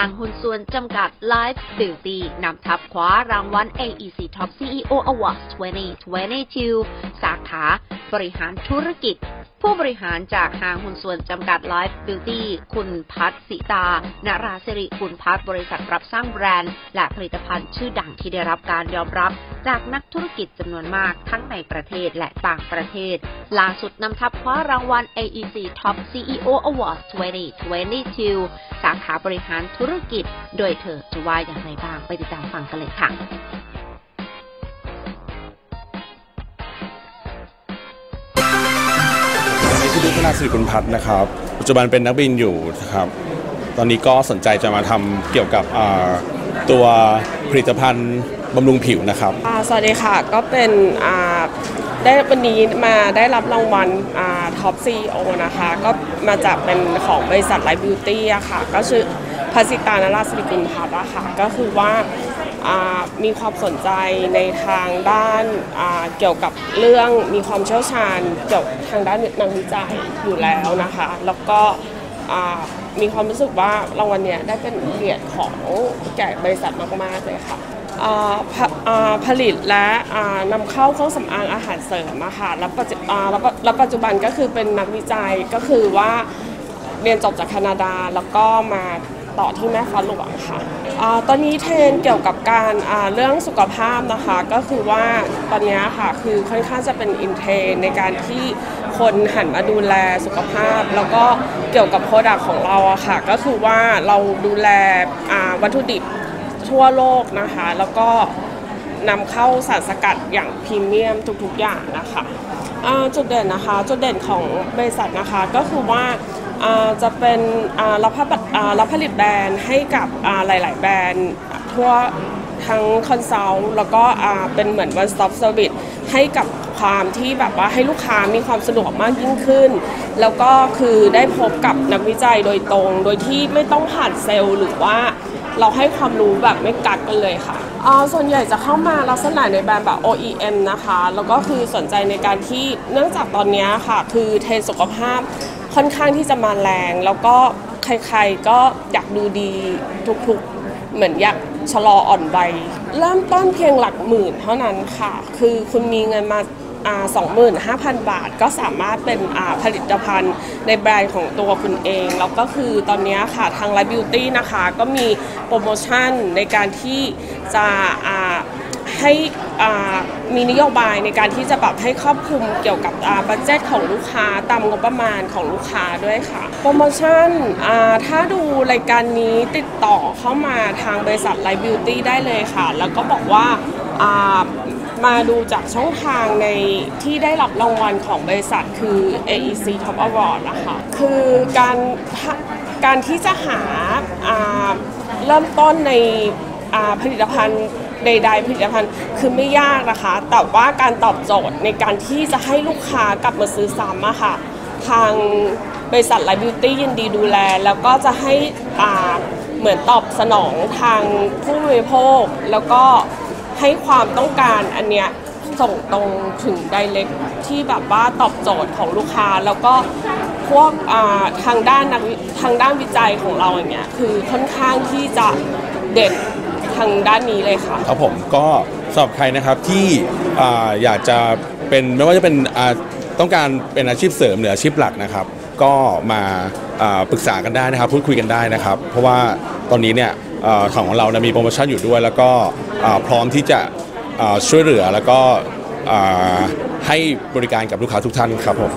างหุ้นส่วนจำกัด Life Beauty นำทับคว้ารางวัล AEC Top CEO Awards 2022 สาขา บริหารธุรกิจ ผู้บริหารจากห้างหุ้นส่วนจำกัด Life Beauty คุณพัฒสิตา นาราสิริคุณพัฒบริษัทรับสร้างแบรนด์ และผลิตภัณฑ์ชื่อดังที่ได้รับการยอมรับ จากนักธุรกิจจำนวนมากทั้งในประเทศและต่างประเทศ ล่าสุดนำทับคว้ารางวัล AEC Top CEO Awards 2022 สาขาบริหารธุรกิจ โดยเธอจะว่าอย่างไรบ้างไปติดตามฟังกันเลยค่ะ ชนาสิริคุณพัฒน์นะครับ ปัจจุบันเป็นนักบินอยู่นะครับ ตอนนี้ก็สนใจจะมาทำเกี่ยวกับตัวผลิตภัณฑ์บำรุงผิวนะครับ สวัสดีค่ะ ก็เป็นได้วันนี้มาได้รับรางวัลTop CEO นะคะ ก็มาจากเป็นของบริษัทไลฟ์บิวตี้อะค่ะ ก็ชื่อพัสิตานาราสิริกุลพัฒน์อะค่ะ ก็คือว่า มีความสนใจในทางด้านาเกี่ยวกับเรื่องมีความเชี่ยวชาญเกี่ยวทางด้านนักวิจัยอยู่แล้วนะคะ แล้วก็มีความรู้สึกว่ารางวัลเนี้ยได้เป็นเกียรติของแก่บริษัทมากๆเลยค่ะผผลิตและนำเข้าเครื่องสำอางอาหารเสริมอะค่ะแล้วปัจจุอ่าแล้วปัจแล้วปัจจุบันก็คือเป็นนักวิจัยก็คือว่าเรียนจบจากแคนาดาแล้วก็มา ต่อที่แม่ฟ้าหลวงค่ะอตอนนี้เทรนเกี่ยวกับการเรื่องสุขภาพนะคะก็คือว่าตอนนี้ค่ะคือค่อนข้างจะเป็น in trend ในการที่คนหันมาดูแลสุขภาพ แล้วก็เกี่ยวกับ product ของเราอะค่ะ ก็คือว่าเราดูแลวัตถุดิบทั่วโลกนะคะ แล้วก็นำเข้าสารสกัดอย่างพรีเมียมทุกๆอย่างนะคะจุดเด่นนะคะ จุดเด่นของบริษัทนะคะก็คือว่า จะเป็นรับผลิตรับผลิตแบรนด์ให้กับหลาย ๆ แบรนด์ทั่วทั้ง consult แล้วก็เป็นเหมือน one stop service ให้กับความที่แบบว่าให้ลูกค้ามีความสะดวกมากยิ่งขึ้น แล้วก็คือได้พบกับนักวิจัยโดยตรง โดยที่ไม่ต้องผ่านเซลล์หรือว่าเราให้ความรู้แบบไม่กักกันเลยค่ะส่วนใหญ่จะเข้ามาลักษณะในแบรนด์แบบ OEM นะคะ แล้วก็คือสนใจในการที่เนื่องจากตอนนี้ค่ะ คือเทรนด์สุขภาพ ค่อนข้างที่จะมาแรง แล้วก็ใครๆก็อยากดูดีทุกๆ เหมือนอยากชะลออ่อนวัยเริ่มต้นเพียงหลักหมื่นเท่านั้นค่ะ คือคุณมีเงินมาอ่า25,000 บาทก็สามารถเป็นผลิตภัณฑ์ในแบรนด์ของตัวคุณเอง แล้วก็คือตอนนี้ค่ะทาง Life Beauty นะคะ ก็มีโปรโมชั่นในการที่จะ ให้มีนโยบายในการที่จะแบบให้ครอบคลุมเกี่ยวกับบัตเจ็ตของลูกค้าตามงบประมาณของลูกค้าด้วยค่ะ โปรโมชั่นถ้าดูรายการนี้ติดต่อเข้ามาทางบริษัท Life Beauty ได้เลยค่ะ แล้วก็บอกว่ามาดูจากช่องทางในที่ได้รับรางวัลของบริษัทคือ AEC Top Award นะคะคือการการที่จะหาเริ่มต้นในผลิตภัณฑ์ ใด ๆ ผลิตภัณฑ์คือไม่ยากนะคะ แต่ว่าการตอบโจทย์ในการที่จะให้ลูกค้ากลับมาซื้อซ้ำอะค่ะ ทางบริษัทไลฟ์บิวตี้ยินดีดูแล แล้วก็จะให้อ่าเหมือนตอบสนองทางผู้บริโภค แล้วก็ให้ความต้องการอันเนี้ยส่งตรงถึงไดเรกที่แบบว่าตอบโจทย์ของลูกค้า แล้วก็พวกทางด้านทางด้านวิจัยของเราอย่างเงี้ยคือค่อนข้างที่จะเด่น ทางด้านนี้เลยค่ะ ครับผมก็สำหรับใครนะครับที่อ่าอยากจะเป็นไม่ว่าจะเป็นอ่าต้องการเป็นอาชีพเสริมหรืออาชีพหลักนะครับ ก็มาอ่าปรึกษากันได้นะครับ พูดคุยกันได้นะครับ เพราะว่าตอนนี้เนี่ยอ่าของเรานะมีโปรโมชั่นอยู่ด้วย แล้วก็อ่าพร้อมที่จะอ่าช่วยเหลือแล้วก็อ่าให้บริการกับลูกค้าทุกท่านครับผม